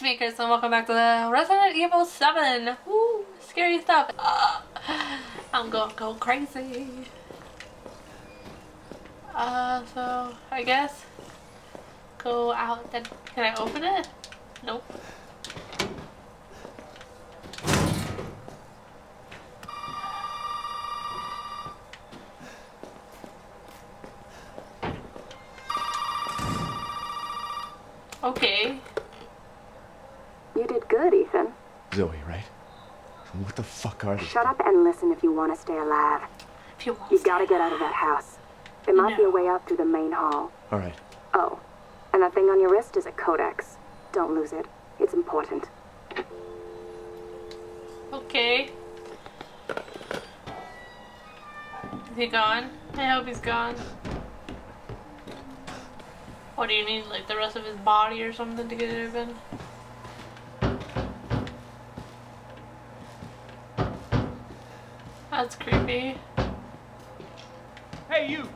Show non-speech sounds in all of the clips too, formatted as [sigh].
Chris, and welcome back to the Resident Evil 7. Woo, scary stuff. Uh, I'm gonna go crazy. Uh, so, I guess, go out then. Can I open it? Nope. Okay. You did good, Ethan. Zoe, right? What the fuck are these? Shut up and listen if you want to stay alive. If you want you've gotta get out of that house. There might be a way out through the main hall. All right. Oh, and that thing on your wrist is a codex. Don't lose it. It's important. Okay. Is he gone? I hope he's gone. What do you need, like the rest of his body or something to get it open? That's creepy. Hey, you!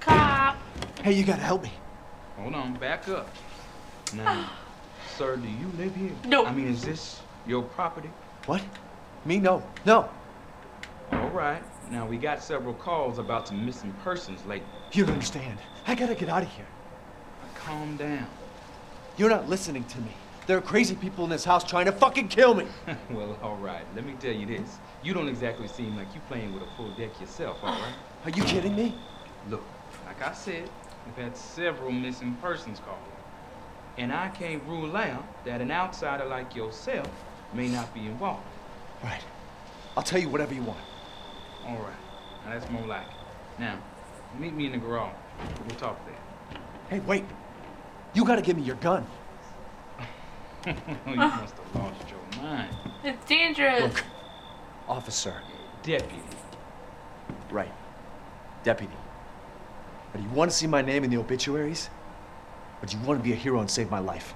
Cop! Hey, you gotta help me. Hold on, back up. Now, ah. sir, do you live here? No. I mean, is this your property? What? Me? No. No. All right. Now, we got several calls about some missing persons lately. You don't understand. I gotta get out of here. Calm down. You're not listening to me. There are crazy people in this house trying to fucking kill me. [laughs] well, all right. Let me tell you this. You don't exactly seem like you're playing with a full deck yourself, all right? Are you kidding me? Look, like I said, we've had several missing persons calls. And I can't rule out that an outsider like yourself may not be involved. All right. I'll tell you whatever you want. All right. Now, that's more like it. Now, meet me in the garage. We'll talk there. Hey, wait. You gotta give me your gun. [laughs] you must have lost your mind. It's dangerous. Look, officer. Deputy. Right. Deputy. But do you want to see my name in the obituaries? Or do you want to be a hero and save my life?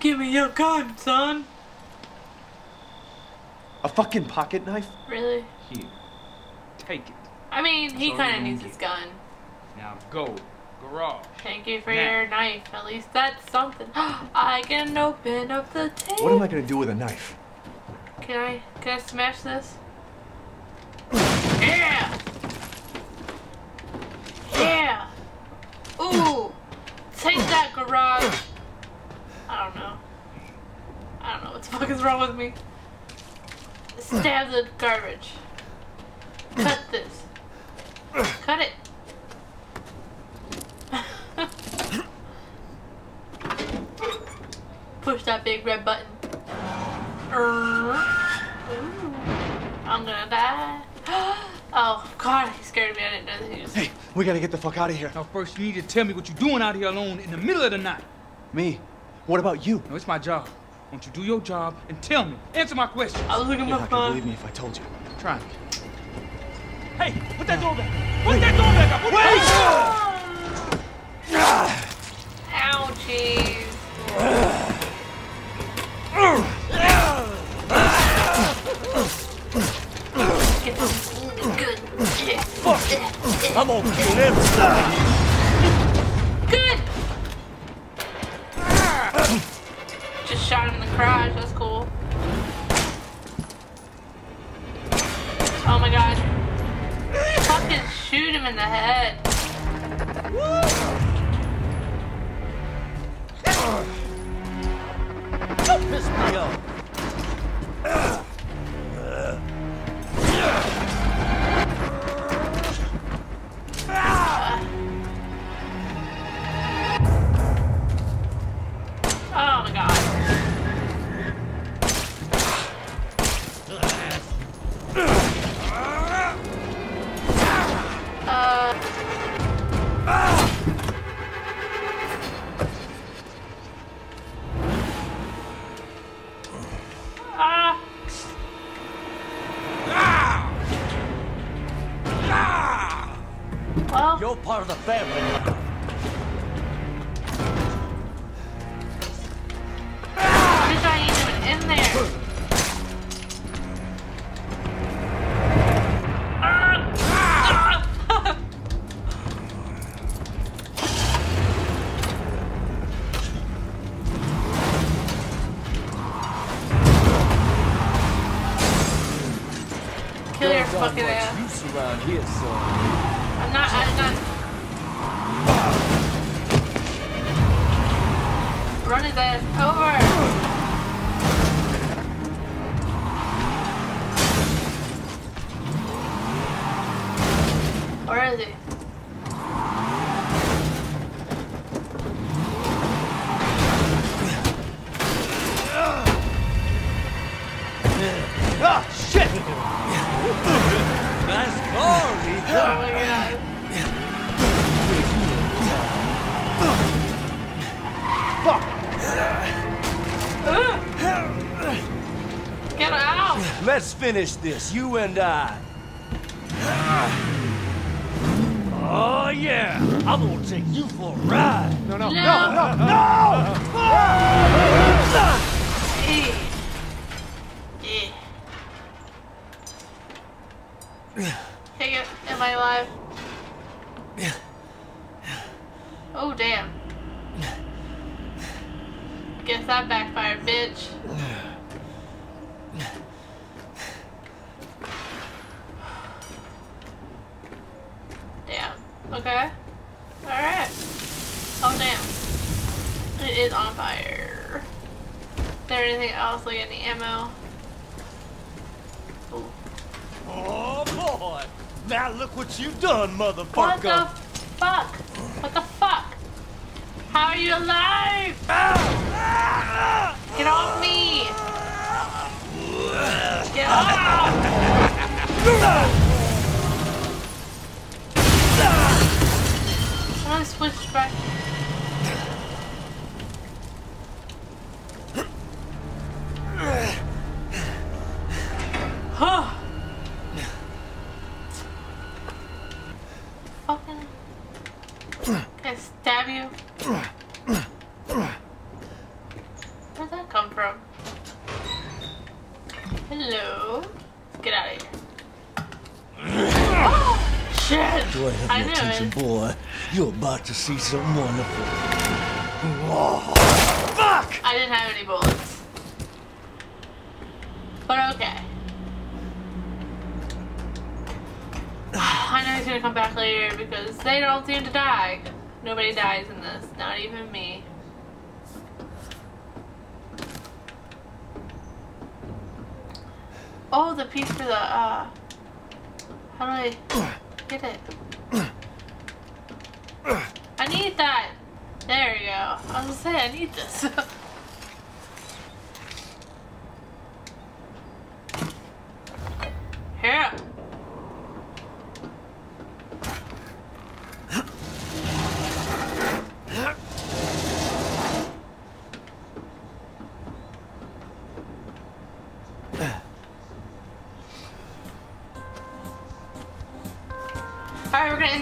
Give me your gun, son. A fucking pocket knife? Really? Here. Take it. I mean, he kind of needs his gun. Now go. Garage. Thank you for Now. your knife. At least that's something. [gasps] I can open up the tape. What am I gonna do with a knife? Can I can I smash this? Yeah! Yeah! Ooh! Take that garage! I don't know. I don't know what the fuck is wrong with me. Stab the garbage. Cut this. Cut it. Push that big red button. Ooh. I'm gonna die. [gasps] Oh god, he scared me. I didn't know that he was. Hey, we gotta get the fuck out of here. Now first you need to tell me what you're doing out here alone in the middle of the night. Me? What about you? No, it's my job. Won't you do your job and tell me? Answer my question. I was looking You're at my not gonna phone. believe me if I told you. Try me. Hey, put that door back. Put that door back up. Ouchies. I'm gonna get. Good. Just shot him in the crotch. That's cool. Oh my god. Fucking shoot him in the head. Piss me off. You're part of the family. kill your fucking ass. Here. Not. Run ass over. Where is he? Let's finish this, you and I. Oh, yeah. I'm gonna take you for a ride. No, no, No. no, no, no! Eh. Take it. Am I alive? Oh damn. Guess that backfired, bitch. Damn. Okay. Alright. Oh damn. It is on fire. Is there anything else like any ammo? Ooh. Oh, boy. Now look what you've done, motherfucker! What the motherfucker. fuck? What the fuck? How are you alive? Get off me! Get off! Can I switch back? Hello? Get out of here. [laughs] Oh, shit! Go ahead, I your attention, it. boy. You're about to see something wonderful. Oh, fuck! I didn't have any bullets. But okay. [sighs] I know he's gonna come back later because they don't seem to die. Nobody dies in this, not even me. Oh, the piece for the, uh, how do I get it? I need that. There you go. I was gonna say, I need this. [laughs]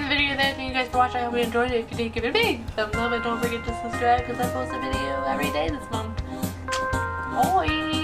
video there. Thank you guys for watching. I hope you enjoyed it. If you did, give it a big thumbs up and don't forget to subscribe because I post a video every day this month. Bye!